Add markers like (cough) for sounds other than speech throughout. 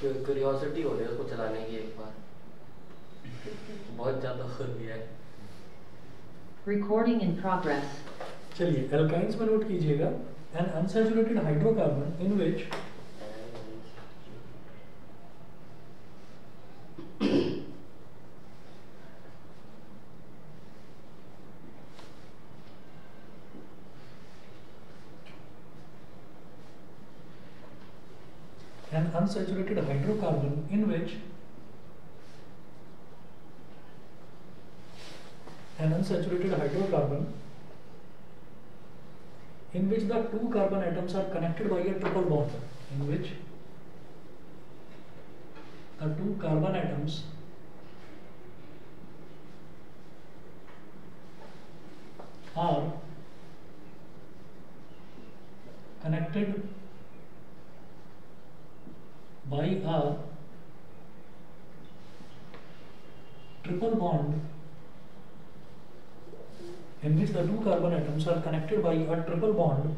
Curiosity हो रही है उसको चलाने की एक बार। बहुत ज़्यादा हो गया है। Recording in progress. चलिए एल्काइंस में नोट कीजिएगा। An unsaturated hydrocarbon in which an unsaturated hydrocarbon in which an unsaturated hydrocarbon in which the two carbon atoms are connected by a triple bond in which the two carbon atoms are connected by a triple bond in which the two carbon atoms are connected by a triple bond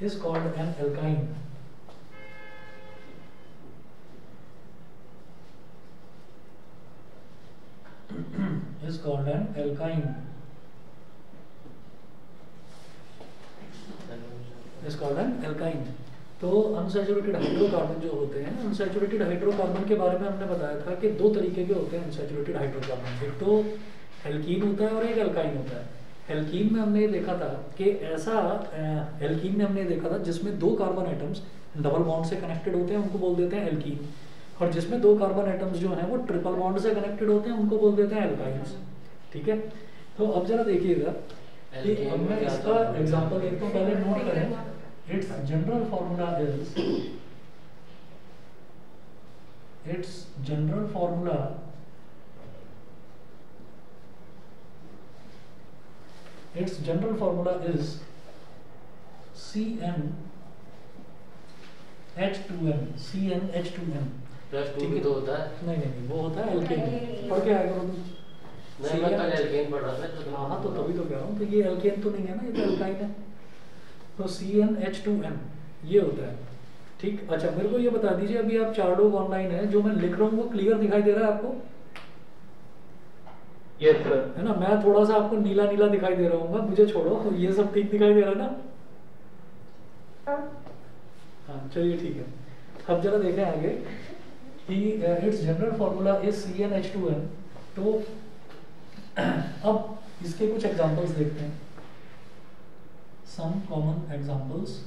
is called an alkyne. is called an alkyne. is called an alkyne. तो unsaturated hydrocarbon जो होते हैं unsaturated hydrocarbon के बारे में हमने बताया था कि दो तरीके के होते हैं अनसैचुरेटेड हाइड्रोकार्बन एक तो एल्कीन होता है और एक एल्काइन होता है। एल्कीन में हमने देखा था कि ऐसा एल्कीन में हमने देखा था जिसमें दो कार्बन एटम्स डबल बॉन्ड से कनेक्टेड होते हैं उनको बोल देते हैं एल्कीन और जिसमें दो कार्बन एटम्स जो हैं वो ट्रिपल बॉन्ड से कनेक्टेड होते हैं उनको बोल देते हैं एल्काइंस ठीक है? तो अब जरा देखिएगा कि अब मैं इसका एग्जांपल देखता हूँ पहले नोट करें। Its general formula is its general formula its general formula is CN H2N CN H2N plus two ठीक भी तो होता है। नहीं नहीं वो होता है एल्केन पढ़ के आया करो तुम नहीं मैं कल एल्केन पढ़ रहा था तो हाँ हाँ तो तभी तो कह रहा हूँ तो ये एल्केन तो नहीं है ना ये तो एल्काइन है। तो C N H two N ये होता है। ठीक? अच्छा मेरे को ये बता दीजिए अभी आप चार्डोग ऑनलाइन है जो मैं लिख रहा हूँ वो क्लियर दिखाई दे रहा है आपको? है ना? मैं थोड़ा सा आपको नीला नीला दिखाई दे रहा हूँ मुझे छोड़ो। तो (laughs) ये सब ठीक दिखाई दे रहा है ना? हाँ। चलिए ठीक है। अब जरा देखें आगे कि its general formula is C N H two N तो (clears throat) अब इसके कुछ एग्जांपल्स देखते हैं। Some common examples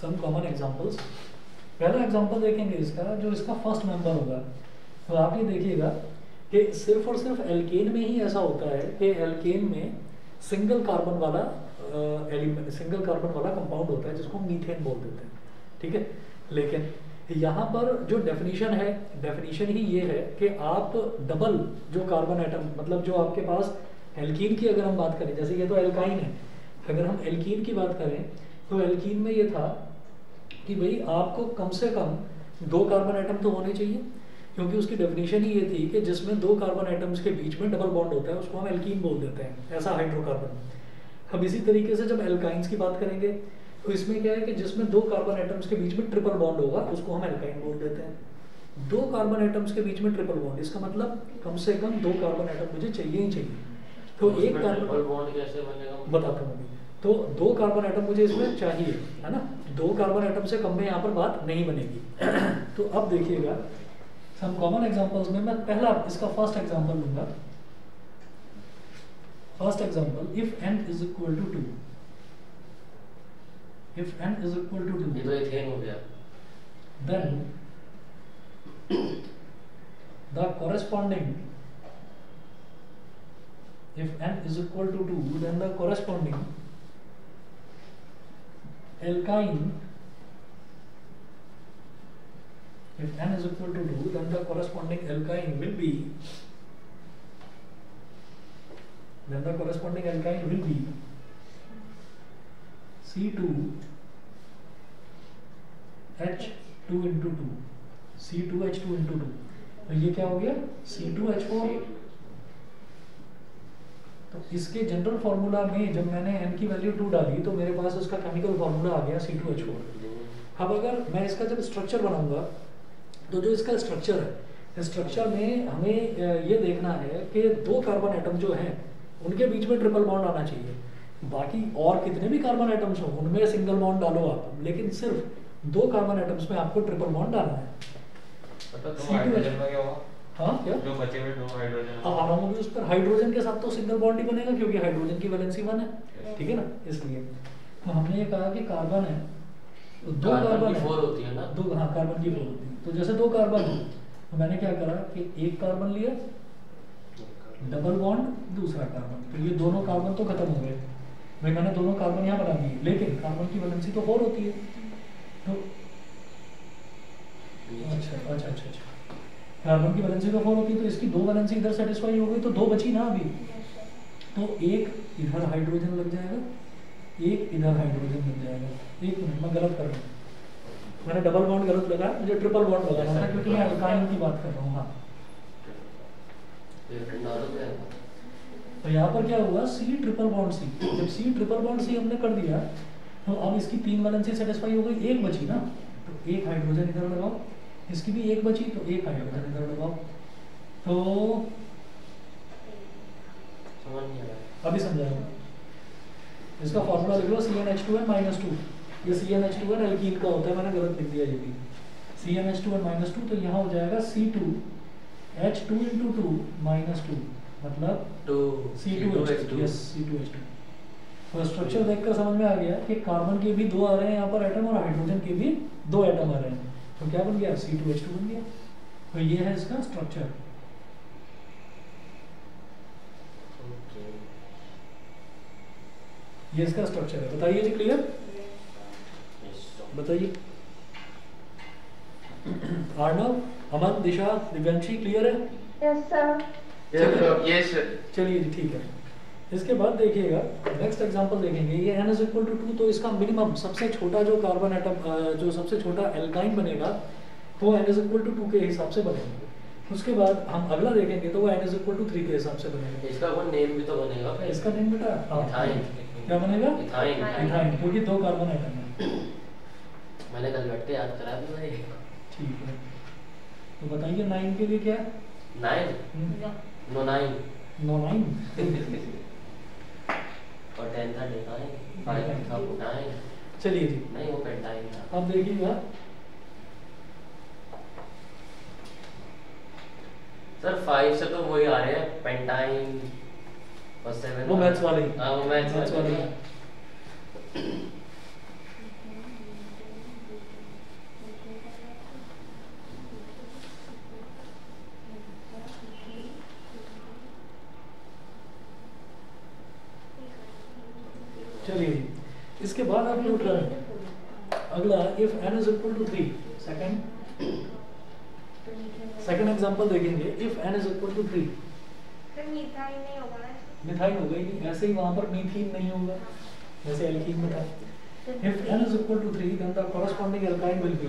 some common examples पहला एग्जांपल देखेंगे इसका, जो इसका फ़र्स्ट मेंबर होगा। तो आप ये देखिएगा कि सिर्फ़ और सिर्फ़ एल्केन में ही ऐसा होता है कि एल्केन में सिंगल कार्बन वाला एलिमेंट सिंगल कार्बन वाला कंपाउंड होता है, जिसको मीथेन बोल देते हैं। ठीक है? लेकिन यहाँ पर जो डेफिनेशन है डेफिनेशन ही ये है कि आप डबल जो कार्बन एटम मतलब जो आपके पास एल्कीन की अगर हम बात करें, जैसे ये तो एल्काइन है। अगर हम एल्कीन की बात करें तो एल्कीन में ये था कि भाई आपको कम से कम दो कार्बन एटम तो होने चाहिए क्योंकि उसकी डेफिनेशन ही ये थी कि जिसमें दो कार्बन एटम्स के बीच में डबल बॉन्ड होता है उसको हम एल्कीन बोल देते हैं ऐसा हाइड्रोकार्बन अब इसी तरीके से जब एल्काइंस की बात करेंगे तो इसमें क्या है कि जिसमें दो कार्बन एटम्स के बीच में ट्रिपल बॉन्ड होगा उसको हम एल्काइन बोल देते हैं। दो कार्बन एटम्स के बीच में ट्रिपल बॉन्ड इसका मतलब कम से कम दो कार्बन एटम मुझे चाहिए ही चाहिए। तो एक कार्बन बॉन्ड कैसे बनेगा? बताता हूँ तो दो कार्बन आइटम मुझे इसमें चाहिए है ना? दो कार्बन आइटम से कम में यहाँ पर बात नहीं बनेगी। (clears throat) तो अब देखिएगा सम कॉमन एग्जांपल्स में मैं पहला इसका फ़र्स्ट एग्जांपल लूँगा। First example if n is equal to two if n is equal to तो टू एथेन हो गया। then the corresponding if n is equal to 2 then the corresponding alkyne if n is equal to 2 then the corresponding alkyne will be then the corresponding alkyne will be C2 H two into two C two H two into two तो ये क्या हो गया सी two H four तो इसके general formula में जब मैंने एन की वैल्यू टू डाली तो मेरे पास उसका केमिकल फार्मूला आ गया सी टू एच फोर अब अगर मैं इसका जब स्ट्रक्चर बनाऊँगा तो जो इसका स्ट्रक्चर है स्ट्रक्चर में हमें ये देखना है कि दो कार्बन एटम जो हैं उनके बीच में ट्रिपल बॉन्ड आना चाहिए। बाकी और कितने भी कार्बन एटम्स हो उनमें सिंगल बॉन्ड डालो आप। लेकिन सिर्फ़ दो कार्बन एटम्स में आपको ट्रिपल बॉन्ड डालना है। दो C2H हाइड्रोजन का क्या हुआ हाँ क्या? जो बचे हुए दो हाइड्रोजन आराम होगी उस पर हाइड्रोजन के साथ तो सिंगल बॉन्ड ही बनेगा क्योंकि हाइड्रोजन की वैलेंसी वन है ठीक है ना? इसलिए। तो हमने ये कहा कि कार्बन है तो दो कार्बन है। होती है ना? दो हाँ कार्बन की फोर होती है। तो जैसे दो कार्बन है तो मैंने क्या करा कि एक कार्बन लिया डबल बॉन्ड दूसरा कार्बन तो ये दोनों कार्बन तो खत्म हो गए। भाई मैंने दोनों कार्बन यहाँ बना दिए लेकिन कार्बन की वैलेंसी तो फोर होती है। तो अच्छा अच्छा अच्छा अच्छा। कार्बन की वैलेंसी तो फोर होती है तो इसकी दो वैलेंसी इधर सेटिस्फाई हो गई तो दो बची ना अभी। तो एक इधर हाइड्रोजन लग जाएगा एक इधर हाइड्रोजन लग जाएगा। एक मिनट मैं गलत कर रहा हूँ। मैंने डबल बॉन्ड गलत लगा मुझे ट्रिपल बॉन्ड लगाना था क्योंकि मैं अल्काइन की बात कर रहा हूँ हाँ। जाएगा तो यहाँ पर क्या हुआ सी ट्रिपल बॉन्ड सी जब सी ट्रिपल बॉन्ड सी हमने कर दिया तो अब इसकी तीन वैलेंसी सेटिस्फाई हो गई एक बची ना। तो एक हाइड्रोजन इधर लगाओ। इसकी भी एक बची तो एक हाइड्रोजन इधर लगाओ तो समझ नहीं अभी समझाऊँगा इसका फॉर्मूला लिख लो C N H two N minus two ये C N H two N alkene का होता है मैंने गलत लिख दिया ये भी। C N H two N minus two तो यहाँ हो जाएगा C two H two into two minus two मतलब two C two H two yes C two H two तो स्ट्रक्चर देखकर समझ में आ गया कि कार्बन के भी दो आ रहे हैं यहाँ पर एटम और हाइड्रोजन के भी दो एटम आ रहे हैं। तो क्या बन गया? सी टू एच टू बन गया। तो ये है इसका स्ट्रक्चर ओके ये इसका स्ट्रक्चर है। बताइए जी क्लियर बताइए। आर्नव अमन दिशा दिव्यांशी क्लियर है? यस सर यस सर चलिए जी ठीक है। इसके बाद देखिएगा नेक्स्ट एग्जांपल देखेंगे। ये n is equal to two तो इसका मिनिमम सबसे छोटा जो कार्बन एटम जो सबसे छोटा एल्काइन बनेगा वो n is equal to two के हिसाब से बनेगा। उसके बाद हम अगला देखेंगे तो वो n is equal to three के हिसाब से बनेगा। इसका वो नेम भी तो बनेगा इसका नेम बेटा हाँ। इथाइन क्या बनेगा? इथाइन इथाइन क्योंकि दो कार्बन एटम है। मैंने कल बैठ के याद करा भाई। ठीक है। तो बताइए नाइन के लिए क्या है? नाइन नो नाइन नौ नाइन और टेन था डिनाइन फाइव था नाइन चलिए जी। नहीं वो पेंटाइन था अब देखिएगा। सर फाइव से तो वही आ रहे हैं पेंटाइन और सेवन वो मैथ्स वाले। हाँ वो मैथ्स वाले वाले हैं। चलिए, इसके बाद आप कर अगला if N is equal to three second second example देखेंगे। If N is equal to three मीठा ही गई। ऐसे ही वहाँ पर मीथीन नहीं होगा। जैसे एल्कीन में था if N is equal to three then the corresponding alkyne will be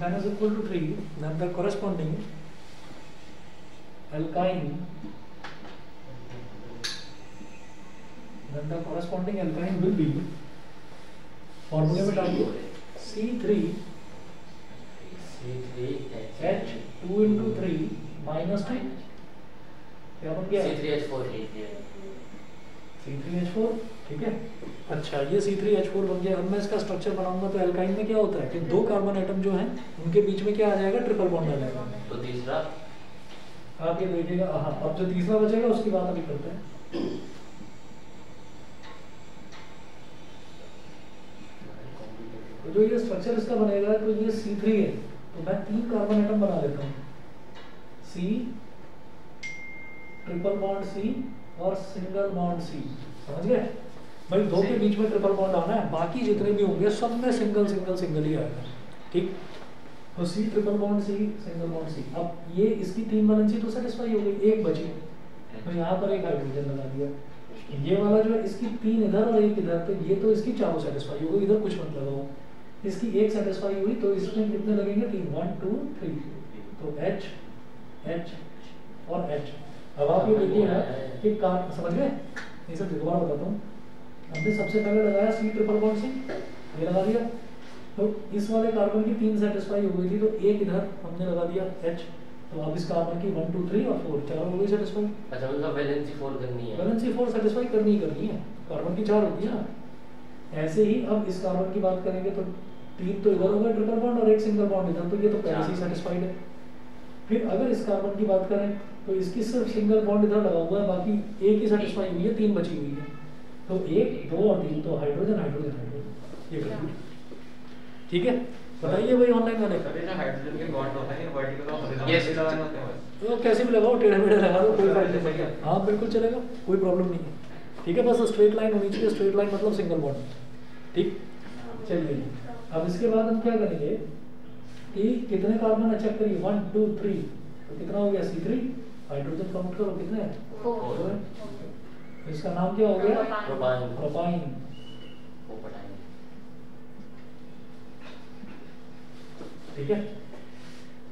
n is equal to 3 then the corresponding alkyne then the corresponding alkyne will be फॉर्मूले में डालिए C3 C3 H two into three minus two क्या बन गया C3H4 सी three H four ठीक है? अच्छा ये सी थ्री एच फोर बन गया। अब मैं इसका स्ट्रक्चर बनाऊँगा तो एल्काइन में क्या होता है? कि दो कार्बन एटम जो हैं उनके बीच में क्या आ जाएगा? ट्रिपल बॉन्ड आ जाएगा। तो तीसरा? आप ये देखिएगा हाँ अब जो तीसरा बचेगा उसकी बात अभी करते हैं। तो जो ये स्ट्रक्चर इसका बनेगा तो ये सी थ्री है तो मैं तीन कार्बन एटम बना लेता हूँ। सी ट्रिपल बॉन्ड सी और सिंगल बॉन्ड सी समझ गए? भाई, दो के बीच में ट्रिपल बॉन्ड आना है, बाकी जितने भी होंगे, सब में सिंगल सिंगल सिंगल ही आएगा, ठीक? तो C triple bond C single bond C अब ये इसकी तीन वैलेंसी तो सेटिस्फाई हो गई, एक बची। तो यहाँ पर एक हाइड्रोजन लगा दिया। ये वाला जो है, इसकी तीन इधर और एक इधर तो ये तो इसकी चारों सेटिस्फाई हो गई, इधर कुछ मत लगाओ। इसकी एक सेटिस्फाई हुई तो इसमें कितने लगेंगे? तीन। वन टू थ्री तो एच एच और एच अब आप ये देखिए कि कार समझ गए? ये सब दोबारा बताता हूँ। हमने सबसे पहले लगाया सी ट्रिपल बॉन्ड सी ये लगा दिया। तो इस वाले कार्बन की तीन सेटिस्फाई हो गई थी तो एक इधर हमने लगा दिया एच तो अब इस कार्बन की वन टू थ्री और फोर चारों हो गई सेटिस्फाई अच्छा मतलब वैलेंसी फोर करनी है। वैलेंसी फोर सेटिस्फाई करनी ही करनी है। कार्बन की चार होती है ना। ऐसे ही अब इस कार्बन की बात करेंगे तो तीन तो इधर हो गए ट्रिपल बॉन्ड और एक सिंगल बॉन्ड इधर तो ये तो पहले से ही सेटिस्फाइड है। फिर अगर इस कार्बन की बात करें तो इसकी सिर्फ़ सिंगल बॉन्ड इधर लगा हुआ है बाकी एक ही सेटिस्फाई हुई है तीन बची हुई है। तो एक दो और तीन तो हाइड्रोजन हाइड्रोजन हाइड्रोजन ये ठीक है? बताइए भाई ऑनलाइन वाले तो कैसे भी लगाओ टेढ़े मेढ़े लगा दो कोई फ़र्क नहीं है। हाँ बिल्कुल चलेगा कोई प्रॉब्लम नहीं है। ठीक है बस स्ट्रेट लाइन होनी चाहिए स्ट्रेट लाइन मतलब सिंगल बॉन्ड ठीक? चलिए। अब इसके बाद हम क्या करेंगे कि कितने कार्बन है? चेक करिए। वन टू थ्री तो कितना हो गया? सी थ्री हाइड्रोजन काउंट करो कितने? इसका नाम क्या हो गया? प्रोपाइन। प्रोपाइन। ठीक है?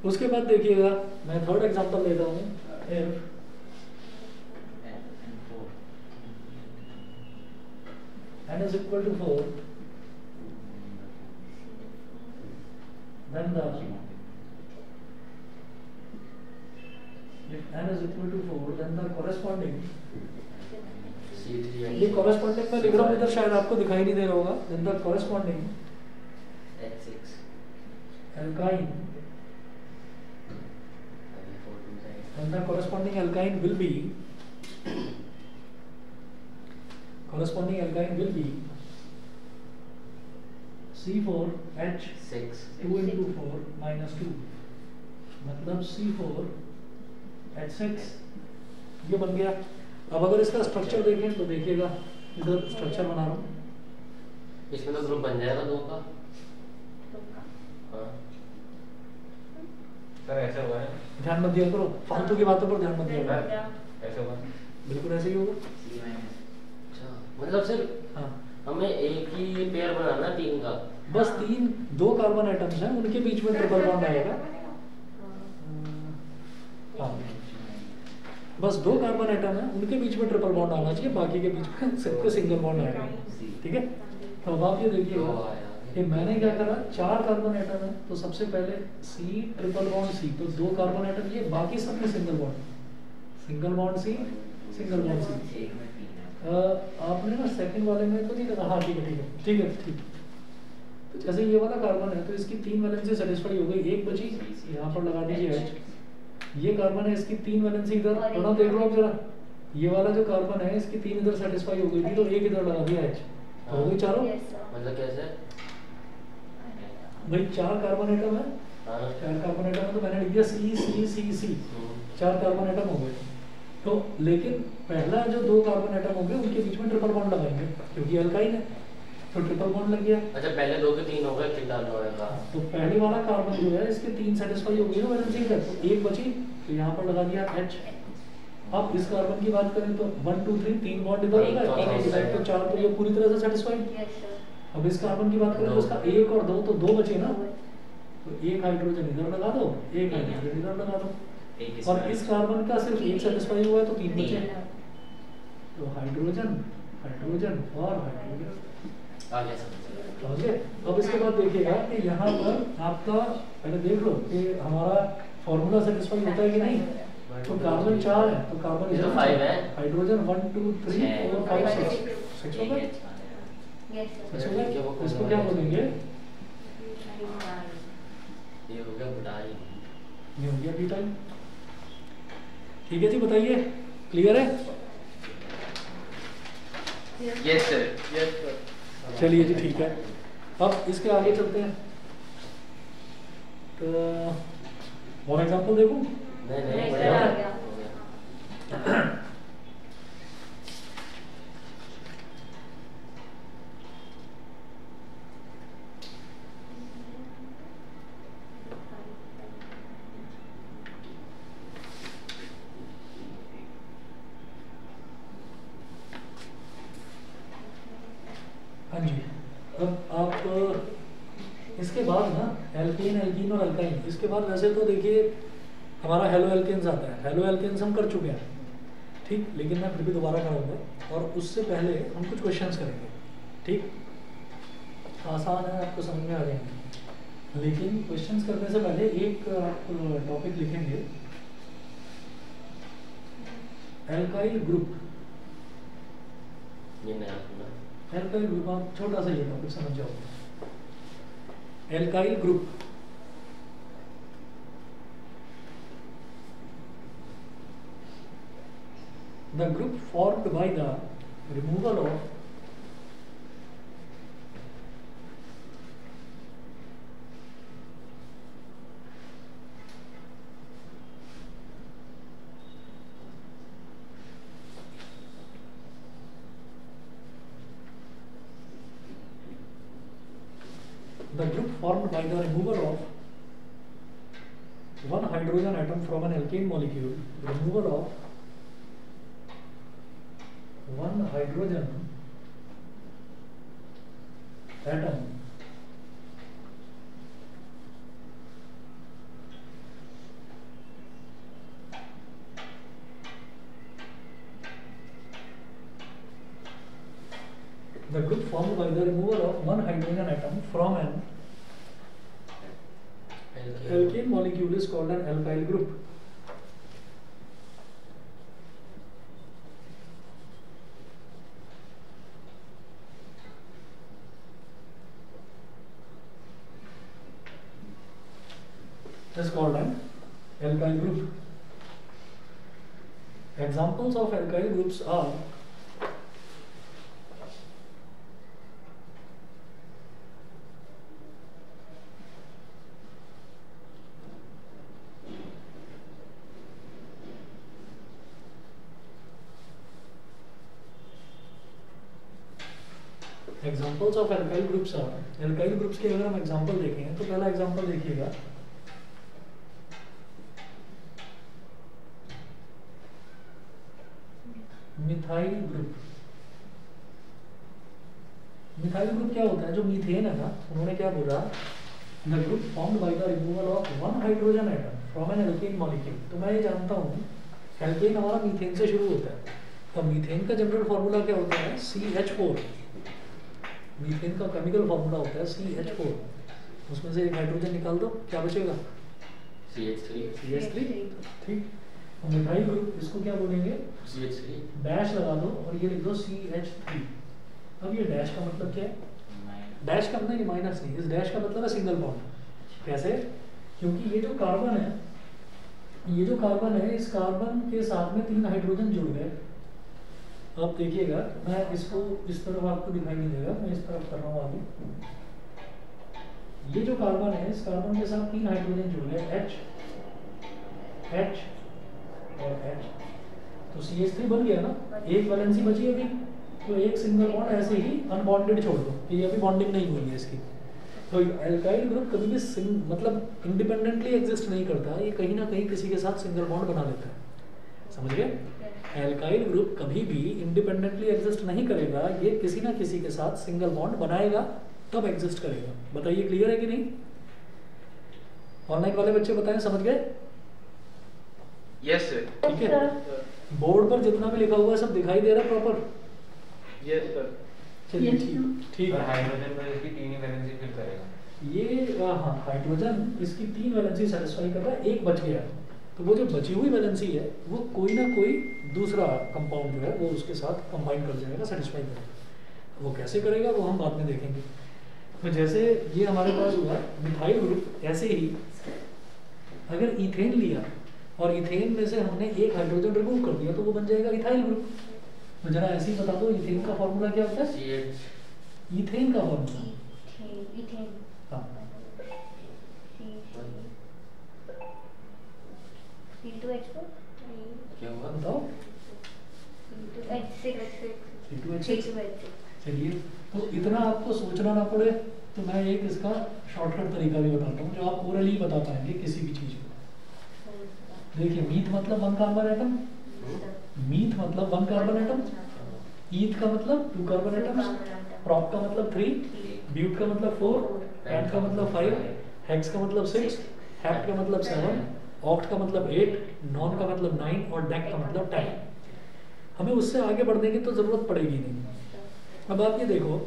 उसके बाद देखिएगा मैं थर्ड एग्जांपल ले रहा हूँ। N is equal to four then the If n is equal to 4, then the corresponding three ये corresponding मैं लिख रहा हूँ इधर शायद आपको दिखाई नहीं दे रहा होगा then the corresponding H six alkyne four two side then the corresponding alkyne will be corresponding alkyne will be C4H six 2 into 4 minus 2 मतलब C4 H6 ये बन गया अब अगर इसका स्ट्रक्चर देखें तो देखिएगा इधर स्ट्रक्चर बना रहा हूँ। इसमें तो ग्रुप बन जाएगा दो का। हाँ। सर ऐसे हुआ है। ध्यान मत दिया करो। फालतू की बातों पर ध्यान मत दिया करो। सर ऐसे हुआ बिल्कुल ऐसे ही होगा। अच्छा मतलब सिर्फ़ हाँ। हमें एक ही पेयर बनाना तीन का। बस तीन दो कार्बन एटम्स हैं उनके बीच में ट्रिपल बॉन्ड आएगा। हाँ। बस दो कार्बन एटम है उनके बीच में ट्रिपल बॉन्ड आना चाहिए बाकी के बीच में सबके सिंगल बॉन्ड आएगा ठीक है? तो अब आप ये देखिए आया कि मैंने क्या करा चार कार्बन एटम है तो सबसे पहले सी ट्रिपल बॉन्ड सी तो दो कार्बन एटम ये बाकी सब में single bond single bond C single bond C आपने ना सेकंड वाले में तो नहीं लगा हाँ ठीक है ठीक है। ठीक है ठीक। तो जैसे ये वाला कार्बन है तो इसकी तीन वैलेंसी सेटिस्फाई हो गई एक बची। यहाँ पर लगा दीजिए ये कार्बन है इसकी तीन वैलेंसी इधर और थोड़ा देख लो आप जरा। ये वाला जो कार्बन है इसकी तीन इधर सेटिस्फाई हो गई थी तो एक इधर लगा दिया एच तो हो गई चारों? मतलब कैसे? भाई चार कार्बन एटम है। हाँ। चार कार्बन एटम तो मैंने लिख दिया सी सी सी सी। चार कार्बन एटम हो गए। तो लेकिन पहला जो दो कार्बन एटम होंगे उनके बीच में ट्रिपल बॉन्ड लगाएँगे क्योंकि अल्काइन है। तो ट्रिपल बॉन्ड लग गया। अच्छा पहले दो के तीन हो गए फिर डालना होगा तो पहले वाला कार्बन जो है इसके तीन सेटिस्फाई हो गई ना वैलेंसी है। तो एक बची तो यहाँ पर लगा दिया H अब इस कार्बन की बात करें तो वन टू थ्री तीन बॉन्ड इधर होगा तो एक और इधर तो चार तो ये पूरी तरह से सेटिस्फाइड अब इस कार्बन की बात करें तो। उसका एक और दो तो दो बचे ना। तो एक हाइड्रोजन इधर लगा दो एक हाइड्रोजन इधर लगा दो। और इस कार्बन का सिर्फ़ एक सेटिस्फाई हुआ है तो तीन बचे। तो हाइड्रोजन हाइड्रोजन और हाइड्रोजन समझ गए अब इसके बाद देखिएगा कि यहाँ पर आपका पहले देख लो कि हमारा फॉर्मूला सेटिस्फाई होता है कि नहीं? तो कार्बन चार है तो कार्बन तो है। Hydrogen one two three four five six six हो गए इसको क्या बोलेंगे? ये हो गया ये हो गया बी ठीक है जी बताइए। क्लियर है? यस सर यस सर चलिए जी ठीक है। अब इसके आगे चलते हैं। तो और एग्जांपल देखूँ नहीं नहीं नहीं, बढ़िया सर, आ हो गया। गया इसके बाद वैसे तो देखिए हमारा हेलो एल्केन्स आता है हेलो एल्केन्स हम कर चुके हैं ठीक लेकिन मैं फिर भी दोबारा कराऊँगा और उससे पहले हम कुछ क्वेश्चंस करेंगे। ठीक? आसान है आपको समझ में आ जाएँगे। लेकिन क्वेश्चंस करने से पहले एक टॉपिक लिखेंगे। एल्काइल ग्रुप ये नया एल्काइल ग्रुप आप छोटा सा ये टॉपिक समझ जाओ alkyl group the group formed by the removal of is called an alkyl group. Examples of alkyl groups are examples of alkyl groups are alkyl groups के अगर हम एग्ज़ाम्पल देखें तो पहला एग्ज़ाम्पल देखिएगा मिथाइल ग्रुप। मिथाइल ग्रुप क्या होता है? जो मीथेन है ना उन्होंने क्या बोला? The group formed by the removal of one hydrogen atom from an alkane molecule तो मैं ये जानता हूँ एल्केन हमारा मीथेन से शुरू होता है। तो मीथेन का जनरल फार्मूला क्या होता है? सी एच फोर मीथेन का केमिकल फार्मूला होता है सी एच फोर उसमें से एक हाइड्रोजन निकाल दो क्या बचेगा? C H three C H three ठीक। और मिथाइल ग्रुप इसको क्या बोलेंगे? डैश लगा दो और ये लिख दो सी एच थ्री अब ये डैश का मतलब क्या है? डैश का मतलब ये माइनस नहीं इस डैश का मतलब है सिंगल बॉन्ड कैसे? क्योंकि ये जो कार्बन है ये जो कार्बन है इस कार्बन के साथ में तीन हाइड्रोजन जुड़ गए। अब देखिएगा मैं इसको इस तरफ़ आपको दिखाई नहीं देगा मैं इस तरफ़ कर रहा हूँ आगे। ये जो कार्बन है इस कार्बन के साथ तीन हाइड्रोजन जुड़ गए H H और H तो सी एच थ्री बन गया ना? एक वैलेंसी बची अभी तो एक सिंगल बॉन्ड ऐसे ही अनबॉन्डेड छोड़ दो। ये अभी बॉन्डिंग नहीं हुई है इसकी। तो एल्काइल ग्रुप कभी भी सिंग मतलब इंडिपेंडेंटली एग्जिस्ट नहीं करता, ये कहीं ना कहीं किसी के साथ सिंगल बॉन्ड बना लेता है। समझ गए? एल्काइल ग्रुप कभी भी इंडिपेंडेंटली एग्जिस्ट नहीं करेगा, ये किसी ना किसी के साथ सिंगल बॉन्ड बनाएगा, तब एग्जिस्ट करेगा। बताइए क्लियर है कि नहीं? ऑनलाइन वाले बच्चे बताएँ, समझ गए? यस सर ठीक है बोर्ड पर जितना भी लिखा हुआ है सब दिखाई दे रहा है प्रॉपर यस सर चलिए ठीक ठीक है। हाइड्रोजन पर इसकी तीन ही वैलेंसी फिल करेगा। ये हाँ हाइड्रोजन इसकी तीन वैलेंसी सेटिस्फाई कर रहा है एक बच गया। तो वो जो बची हुई वैलेंसी है वो कोई ना कोई दूसरा कंपाउंड जो है वो उसके साथ कंबाइन कर जाएगा सेटिस्फाई करेगा वो कैसे करेगा वो हम बाद में देखेंगे। तो जैसे ये हमारे पास हुआ मिथाइल ग्रुप ऐसे ही अगर इथेन लिया और इथेन में से हमने एक हाइड्रोजन रिमूव कर दिया तो वो बन जाएगा इथाइल ग्रुप तो जरा ऐसे ही बता दो इथेन का फॉर्मूला क्या होता है? CH इथेन का फॉर्मूला इथेन। हाँ। क्या हुआ? बताओ। C2H6 C2H6 C2H6 चलिए तो इतना आपको सोचना ना पड़े तो मैं एक इसका शॉर्टकट तरीका भी बताता हूँ जो आप ओरली बता पाएँगे किसी भी चीज़ को। देखिए मीथ मतलब वन कार्बन एटम मीथ मतलब वन कार्बन एटम ईथ का मतलब टू कार्बन एटम्स प्रॉप का मतलब थ्री ब्यूट का मतलब फोर एंड का मतलब फाइव हेक्स का मतलब सिक्स हेप्ट का मतलब सेवन ऑक्ट का मतलब एट नॉन का मतलब नाइन और डेक का मतलब टेन हमें उससे आगे बढ़ने की तो ज़रूरत पड़ेगी नहीं। अब आप ये देखो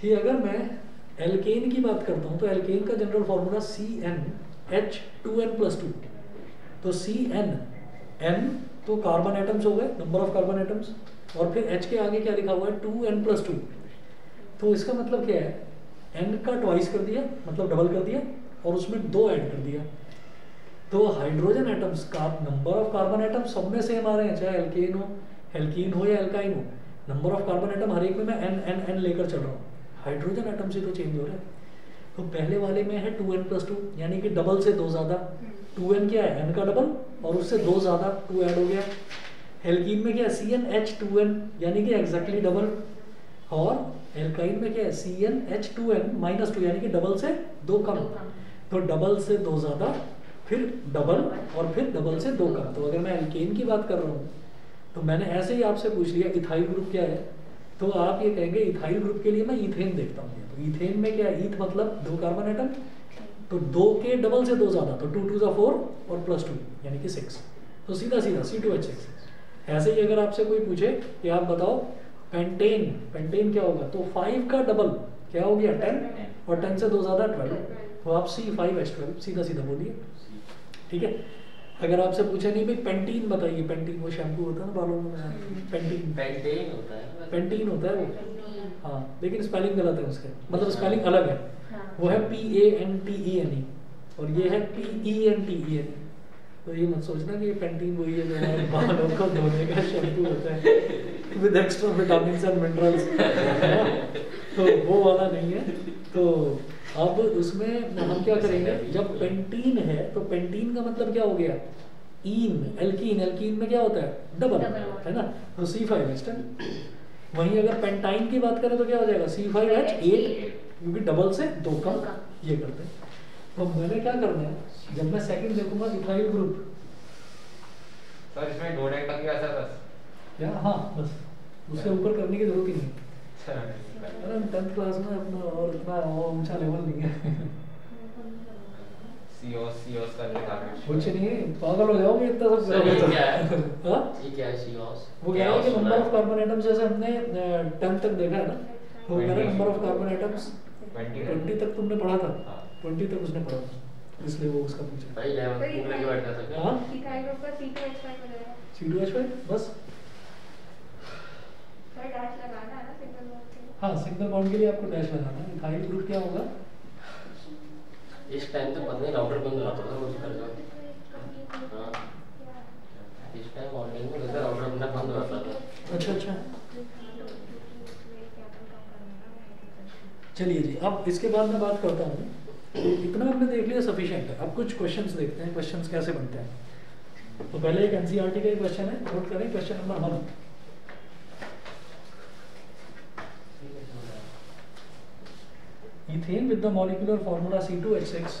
कि अगर मैं एल्केन की बात करता हूँ तो एल्केन का general formula C N H two N plus two तो सी एन एन तो कार्बन एटम्स हो गए नंबर ऑफ़ कार्बन एटम्स और फिर एच के आगे क्या लिखा हुआ है? टू एन प्लस टू तो इसका मतलब क्या है? एन का ट्वाइस कर दिया मतलब डबल कर दिया, और उसमें दो ऐड कर दिया. तो हाइड्रोजन एटम्स का नंबर ऑफ़ कार्बन एटम सब में सेम आ रहे हैं, चाहे एल्केन हो एल्कीन हो या एल्काइन हो. नंबर ऑफ़ कार्बन एटम हर एक में मैं एन एन एन लेकर चल रहा हूँ. हाइड्रोजन एटम से तो चेंज हो रहा है. तो पहले वाले में है टू एन प्लस टू यानी कि डबल से दो ज़्यादा. टू एन क्या है? एन का डबल और उससे दो ज़्यादा टू ऐड हो गया। एल्कीन में क्या है? C N H two N यानी कि एग्जैक्टली डबल और एल्काइन में क्या है? C N H two N minus two यानी कि डबल से दो कम। तो डबल से दो ज़्यादा, फिर डबल और फिर डबल से दो कम। तो अगर मैं एल्केन की बात कर रहा हूँ तो मैंने ऐसे ही आपसे पूछ लिया इथाइल ग्रुप क्या है? तो आप ये कहेंगे इथाइल ग्रुप के लिए मैं इथेन देखता हूँ। तो इथेन में क्या है? ईथ मतलब दो कार्बन एटम तो दो के डबल से दो ज़्यादा तो टू टू ज़ा फोर और प्लस टू यानी कि सिक्स तो सीधा सीधा सी टू एच सिक्स ऐसे ही अगर आपसे कोई पूछे कि आप बताओ पेंटेन पेंटेन क्या होगा? तो फाइव का डबल क्या हो गया? टेन और टेन से दो ज़्यादा ट्वेल्व तो आप सी फाइव एच ट्वेल्व सीधा सीधा बोलिए। ठीक है? अगर आपसे पूछे नहीं भाई पेंटीन बताइए। पेंटीन वो शैम्पू होता है ना बालों में? पेंटीन पेंटेन होता है। पेंटीन होता है वो? हाँ लेकिन स्पेलिंग गलत है उसके। मतलब स्पेलिंग अलग है हाँ। वो है P A N T E N E और ये है P E N T E N तो ये मत सोचना कि ये पेंटीन वही है जो बालों को धोने का शैम्पू होता है। With extra vitamin and minerals तो वो वाला नहीं है। तो अब उसमें हम क्या करेंगे? जब पेंटीन है तो पेंटीन का मतलब क्या हो गया? ईन। एल्कीन। एल्कीन में क्या होता है? डबल है। ना? तो सी फाइव वहीं अगर पेंटाइन की बात करें तो क्या हो जाएगा? सी फाइव एच एट क्योंकि डबल से दो कम ये करते हैं। तो मैंने क्या करना है? जब मैं सेकंड देखूँगा इथाइल ग्रुप सर इसमें दो डेक तक ही बस। क्या हाँ बस। उससे ऊपर करने की ज़रूरत ही नहीं। अरे टेंथ क्लास में अपना और इतना और ऊँचा लेवल नहीं है। सीओस सीओस कर लेता कुछ नहीं पागल हो जाओगे इतना सब। ये। क्या है? हाँ? ये क्या है वो कह रहा है कि नंबर ऑफ़ कार्बन एटम्स जैसे हमने टेंथ तक देखा है ना? कह रहा है number of carbon atoms 20 twenty तक। तुमने पढ़ा था? हाँ। ट्वेंटी तक उसने पढ़ा था। इसलिए वो उसका पूछा। भाई लेवल सकते हाँ? हैं इथाइल ग्रुप का C2H5 वगैरह सी टू एच फाइव बस। पर डैश लगाना है ना सिंगल बॉन्ड के लिए। हाँ सिंगल बॉन्ड के लिए आपको डैश लगाना है। इथाइल ग्रुप क्या होगा? इस टाइम तो पता नहीं राउटर बंद हो रहा था मुझे कर जाओ हाँ इस टाइम ऑनलाइन में लगता है राउटर अपना बंद हो रहा था अच्छा अच्छा चलिए जी, अब इसके बाद मैं बात करता हूँ। इतना हमने देख लिया सफिशियंट है। अब कुछ क्वेश्चंस देखते हैं क्वेश्चंस कैसे बनते हैं। तो पहले एक एनसीईआरटी का क्वेश्चन है। नोट करें question number one ethane with the molecular formula C2H6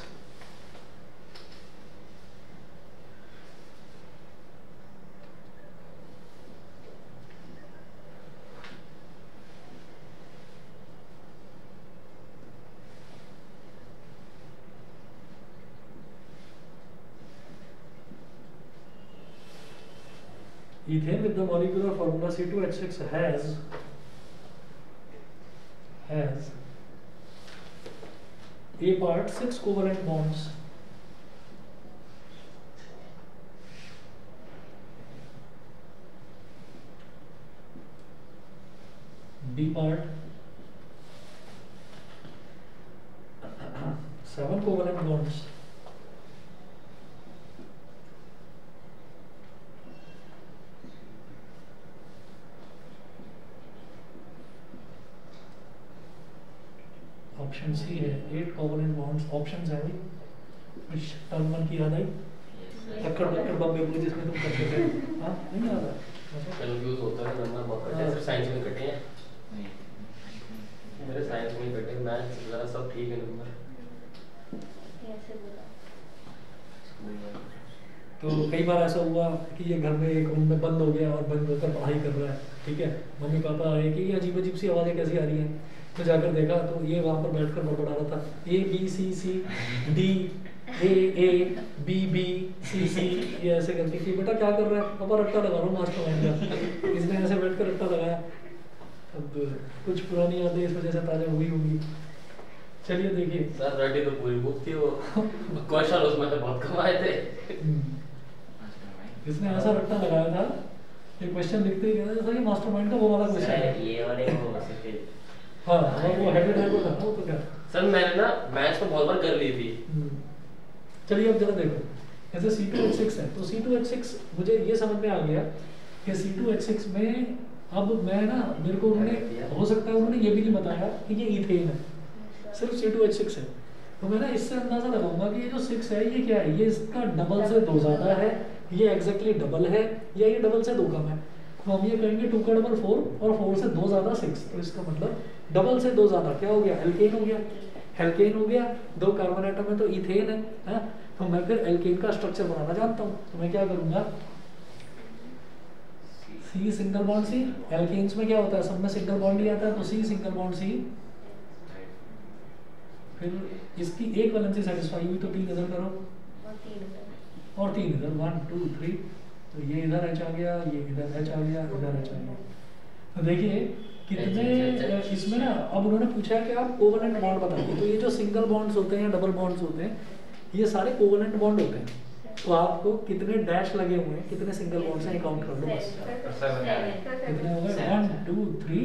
the molecular formula C2H6 has has A part six covalent bonds. B part option C है। एट कोवलेंट बॉन्ड्स ऑप्शंस है भाई। कुछ term one की याद आई? टक्कर टक्कर बम्बे को जिसमें तुम करते थे। हाँ नहीं याद है कंफ्यूज होता है नंबर बहुत कटे सिर्फ़ साइंस में कटे हैं। मेरे साइंस में ही कटे मैथ्स वगैरह सब ठीक है नंबर कैसे बोला? तो कई बार ऐसा हुआ कि ये घर में एक रूम में बंद हो गया और बंद होकर पढ़ाई कर रहा है। ठीक है? मम्मी पापा आए कि ये अजीब अजीब सी आवाज़ें कैसी आ रही हैं? तो जाकर देखा तो ये वहाँ पर बैठ कर बड़बड़ा रहा था। A B C C D A A B B C C ये ऐसे करके कि बेटा क्या कर रहा है? पापा रट्टा लगा रहा हूँ मास्टर माइंड का इसने ऐसे बैठ कर रट्टा लगाया। अब कुछ पुरानी यादें इस वजह से ताज़ा हुई होंगी। चलिए देखिए। सर रटी तो पूरी बुक थी वो। क्वेश्चन उसमें से बहुत कम आए थे। हम्म। इसने ऐसा रट्टा लगाया था कि क्वेश्चन लिखते ही कहता था कि मास्टरमाइंड का वो वाला क्वेश्चन है। ये वाले वो सफ़ेद हाँ वो हेडेड है वो वो तो क्या? सर मैंने ना मैथ्स तो बहुत बार कर ली थी। हम्म। चलिए अब जरा देखो। जैसे सी टू एच सिक्स है तो सी टू एच सिक्स मुझे ये समझ में आ गया कि सी टू एच सिक्स में अब मैं ना मेरे को उन्होंने हो सकता है उन्होंने ये भी नहीं बताया कि ये इथेन है। सिर्फ़ सी टू एच सिक्स है। तो मैं ना इससे अंदाज़ा लगाऊँगा कि ये जो सिक्स है ये क्या है? ये इसका डबल से दो ज़्यादा है ये एग्जैक्टली डबल है या ये डबल से दो कम है? तो हम ये कहेंगे टू का डबल फोर और फोर से दो ज़्यादा सिक्स तो इसका मतलब डबल से दो ज़्यादा क्या हो गया? एल्केन हो गया। हेल्केन हो गया दो कार्बन एटम है तो इथेन है, है? तो मैं फिर एल्केन का स्ट्रक्चर बनाना जानता हूँ। तो मैं क्या करूँगा? C single bond C alkanes में क्या होता है? सब में सिंगल बॉन्ड ही आता है तो सी सिंगल बॉन्ड सी फिर इसकी एक वैलेंसी सेटिस्फाई हुई तो तीन इधर करो। और तीन इधर। वन टू थ्री तो ये इधर एच आ गया ये इधर एच आ गया इधर एच आ गया। तो देखिए कितने. इसमें ना अब उन्होंने पूछा कि आप कोवलेंट बॉन्ड बताइए तो ये जो सिंगल बॉन्ड्स होते हैं डबल बॉन्ड्स होते हैं ये सारे कोवलेंट बॉन्ड होते हैं। तो आपको कितने डैश लगे हुए हैं? कितने सिंगल बॉन्ड्स हैं? काउंट कर लो बस। कितने हो गए? One two three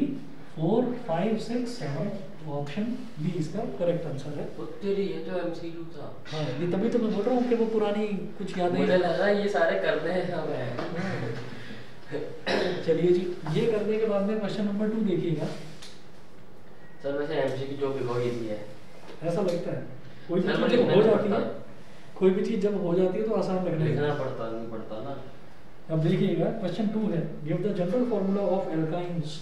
four five six seven option B इसका करेक्ट आंसर है। तेरी ये तो एमसीक्यू था। हाँ ये तभी तो मैं बोल रहा हूँ कि वो पुरानी कुछ यादें मुझे लगा ये सारे करने हैं। हमें चलिए जी ये करने के बाद में क्वेश्चन नंबर टू देखिएगा। सर वैसे एमसीक्यू जो भी हो इजी है। ऐसा लगता है। कोई भी चीज़ जब हो जाती है कोई भी चीज़ जब हो जाती है तो आसान लगने लिखना पड़ता नहीं पड़ता ना। अब देखिएगा क्वेश्चन टू है। Give the general formula of alkynes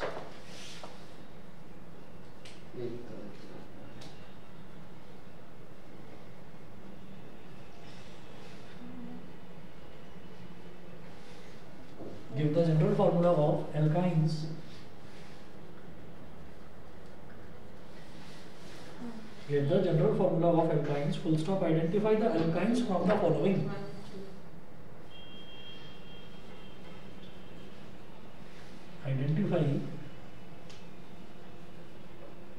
formula of alkynes full stop identify the alkynes from the following identify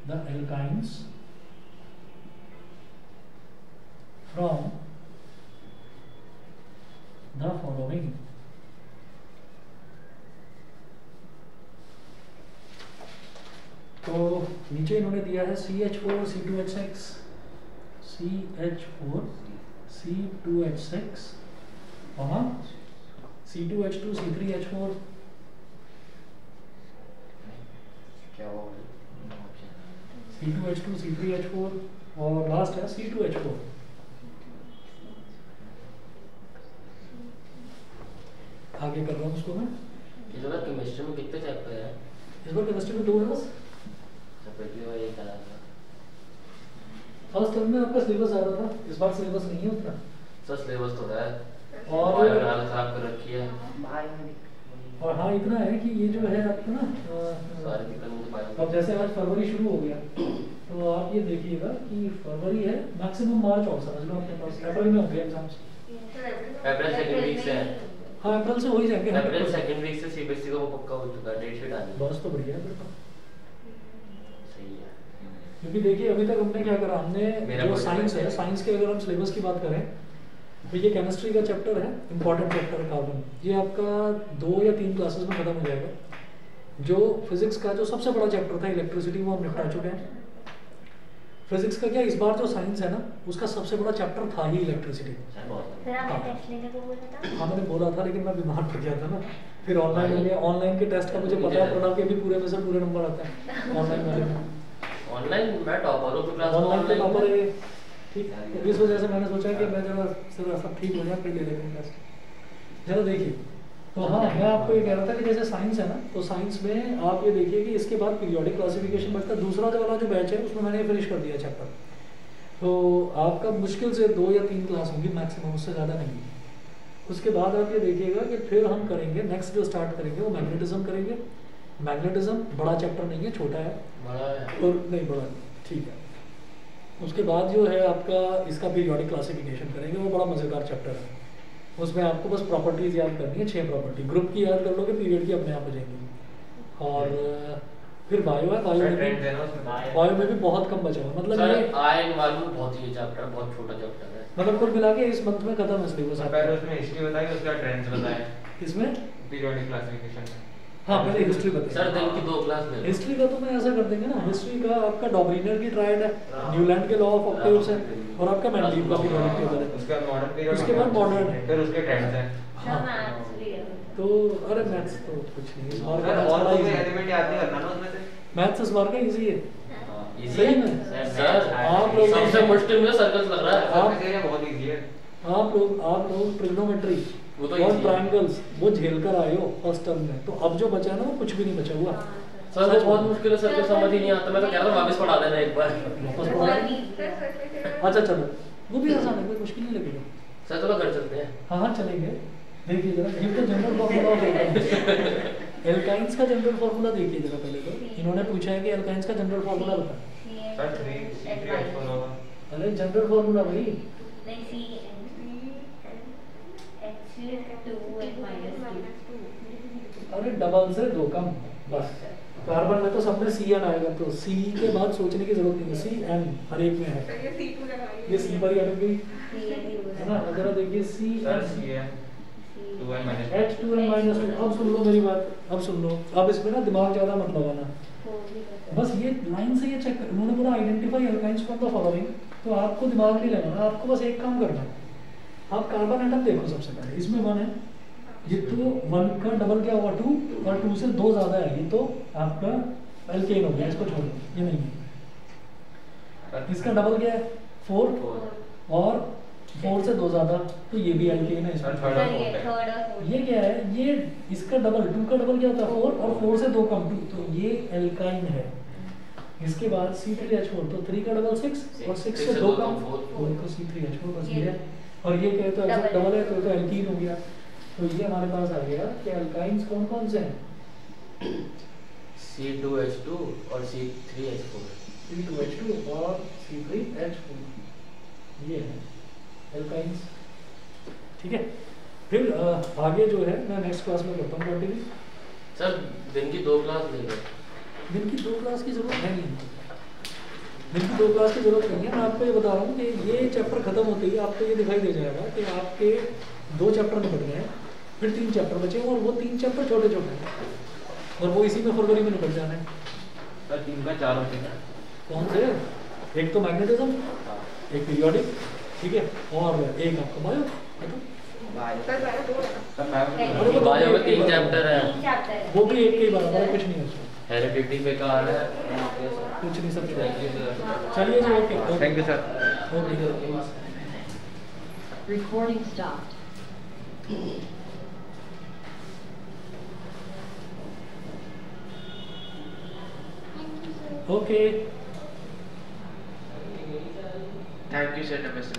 the alkynes from the following तो नीचे इन्होंने दिया है C H four C two H X H4, C2H6 और C two H two C three H four C two H two C three H four और last है C2H4 आगे कर रहा हूँ उसको मैं। इस बार केमिस्ट्री में कितने चैप्टर है? इस बार केमिस्ट्री में दो है बस। फ़र्स्ट टर्म में आपका सिलेबस ज़्यादा था इस बार सिलेबस नहीं है उतना सर सिलेबस तो है। और- हालत खराब कर रखी है। और हाँ इतना है कि ये जो है आपका ना मुझे अब जैसे आज फरवरी शुरू हो गया तो आप ये देखिएगा कि फरवरी है मैक्सिमम मार्च और समझ लो आपके पास अप्रैल में होंगे एग्ज़ाम्स अप्रैल second week से हाँ। अप्रैल से हो ही जाएँगे। अप्रैल सेकंड वीक से सीबीएसई का वो पक्का हो चुका है डेट शीट आनी बस तो बढ़िया है तो। है क्योंकि देखिए अभी तक हमने क्या करा? हमने जो साइंस है साइंस के अगर हम सिलेबस की बात करें तो ये केमिस्ट्री का चैप्टर है इंपॉर्टेंट चैप्टर है कार्बन ये आपका दो या तीन क्लासेस में खत्म हो जाएगा। जो फिजिक्स का जो सबसे बड़ा चैप्टर था इलेक्ट्रिसिटी वो हम निपटा चुके हैं। फिजिक्स का क्या इस बार जो साइंस है ना उसका सबसे बड़ा चैप्टर था ही इलेक्ट्रिसिटी सर बहुत फिर आपने टेस्ट लेने को बोला था? हाँ मैंने बोला था लेकिन मैं बीमार पड़ गया था ना। फिर ऑनलाइन हो। गया ऑनलाइन के टेस्ट का मुझे पता है प्रणव के भी पूरे में से पूरे नंबर आता है। ऑनलाइन वाले में। ऑनलाइन मैं टॉपर हूँ क्लास ऑनलाइन पे टॉपर है ठीक तो इस वजह से मैंने सोचा कि मैं जरा जरा सब ठीक हो जाए फिर ले लेंगे टेस्ट जरा देखिए तो हाँ मैं आपको ये कह रहा था कि जैसे साइंस है ना तो साइंस में आप ये देखिए कि इसके बाद पीरियोडिक क्लासिफिकेशन बचता है। दूसरा जो वाला जो बैच है उसमें मैंने फिनिश कर दिया चैप्टर तो आपका मुश्किल से दो या तीन क्लास होंगी मैक्सिमम उससे ज़्यादा नहीं। उसके बाद आप ये देखिएगा कि फिर हम करेंगे नेक्स्ट जो स्टार्ट करेंगे वो मैग्नेटिज्म करेंगे। मैग्नेटिज्म बड़ा चैप्टर नहीं है छोटा है। बड़ा है। और नहीं बड़ा ठीक है। उसके बाद जो है आपका इसका पीरियोडिक क्लासिफिकेशन करेंगे वो बड़ा मज़ेदार चैप्टर है। उसमें आपको बस प्रॉपर्टीज़ याद करनी है छह प्रॉपर्टी ग्रुप की याद कर लोगे पीरियड की अपने आप हो जाएँगी। और फिर बायो है बायो में भी बायो में भी बहुत कम बचा हुआ। मतलब ये आई एनवायरमेंट बहुत ही चैप्टर बहुत छोटा चैप्टर है। मतलब कुल मिला के इस मंथ में खत्म है सिलेबस पहले उसमें हिस्ट्री बताई उसके ट्रेंड्स बताए। इसमें? पीरियोडिक क्लासिफिकेशन हाँ पहले हिस्ट्री बताइए। सर दिन की दो क्लास लो हिस्ट्री का तो मैं ऐसा कर देंगे ना हिस्ट्री का आपका डॉबरिनर की ट्रायड है न्यूलैंड के लॉ ऑफ़ ऑक्टेव्स है और आपका मैंडलीव का पीरियोडिक टेबल है। उसके मॉडर्न पीरियड उसके बाद modern है। फिर उसके ट्रेंड्स हैं। हाँ। तो अरे मैथ्स तो कुछ नहीं और easy है। एलिमेंट याद नहीं करना ना उसमें से? मैथ्स इस बार का इजी है। इजी है सर आप लोग- सबसे मुश्किल में सर्कल्स लग रहा है। आप बहुत इजी है। आप लोग आप लोग ट्रिग्नोमेट्री वो तो और ट्रायंगल्स वो झेल कर आए हो फ़र्स्ट टर्म में। तो अब जो बचा ना वो कुछ भी नहीं बचा हुआ। सर। वो बहुत मुश्किल है सर को समझ ही नहीं आता। मैं तो कह रहा था वापस पढ़ा देना एक बार। वापस पढ़ो। अच्छा चलो। वो भी आसान है कोई मुश्किल नहीं लगेगा। सर चलो घर चलते हैं। हाँ हाँ चलेंगे। देखिए जरा the general formula alkynes alkynes का जनरल फॉर्मूला देखिए जरा पहले तो। इन्होंने पूछा है कि एल्काइंस का जनरल फॉर्मूला बता सर 3 C3H4 अरे जनरल फॉर्मूला भाई नहीं C H two H minus two अरे डबल से दो कम बस। कार्बन में तो सब में सी एन आएगा तो सी के बाद सोचने की ज़रूरत नहीं है। सी एन हर एक में है। ये सी पर ही अटक गई है ना? जरा देखिए C CM 2n H two N minus two अब सुन लो मेरी बात अब सुन लो। अब इसमें ना दिमाग ज़्यादा मत लगाना। बस ये लाइन से ये चेक उन्होंने बोला identify alkynes from the following तो आपको दिमाग नहीं लगाना। आपको बस एक काम करना है। आप कार्बन एटम देखो सबसे पहले इसमें वन है। ये तो वन का डबल क्या हुआ? टू और टू से दो ज़्यादा है। ये तो आपका एल्केन हो गया इसको छोड़ दो ये नहीं है। इसका डबल क्या है? फोर और फोर से दो ज़्यादा तो ये भी एल्केन है इसमें। थर्ड है। ये क्या है? ये इसका डबल टू का डबल क्या होता है? फोर और फोर से दो कम टू तो ये एल्काइन है। इसके बाद सी थ्री एच फोर तो थ्री का डबल सिक्स और सिक्स से दो कम फोर तो सी थ्री एच फोर बस ये है। और ये क्या है तो. डबल है तो, तो एल्कीन हो गया। तो ये हमारे पास आ गया कि एल्काइंस कौन कौन से हैं? सी टू एच टू और C three H four C two H two और सी थ्री एच फोर ये है एल्काइंस ठीक है? फिर आगे जो है मैं नेक्स्ट क्लास में करता हूँ कंटिन्यू सर दिन की दो क्लास ले लो। दिन की दो क्लास की ज़रूरत है नहीं। की दो क्लास की ज़रूरत नहीं है। मैं आपको ये बता रहा हूँ कि ये चैप्टर खत्म होते ही आपको ये दिखाई दे जाएगा कि आपके दो चैप्टर निपट गए हैं फिर तीन चैप्टर बचे हैं और वो तीन चैप्टर छोटे छोटे हैं और वो इसी में फरवरी में निपट जाना है। सर तीन का चार होते हैं। कौन से? एक तो मैग्नेटिज्म एक पीरियोडिक ठीक है? और एक आपका बायो सर वो बायो तीन चैप्टर है। है। वो भी एक के ही बराबर है कुछ नहीं है हेरिडिटी बेकार है। कुछ नहीं सब थैंक यू सर चलिए जी okay thank you sir stopped. Okay. Thank you sir नमस्ते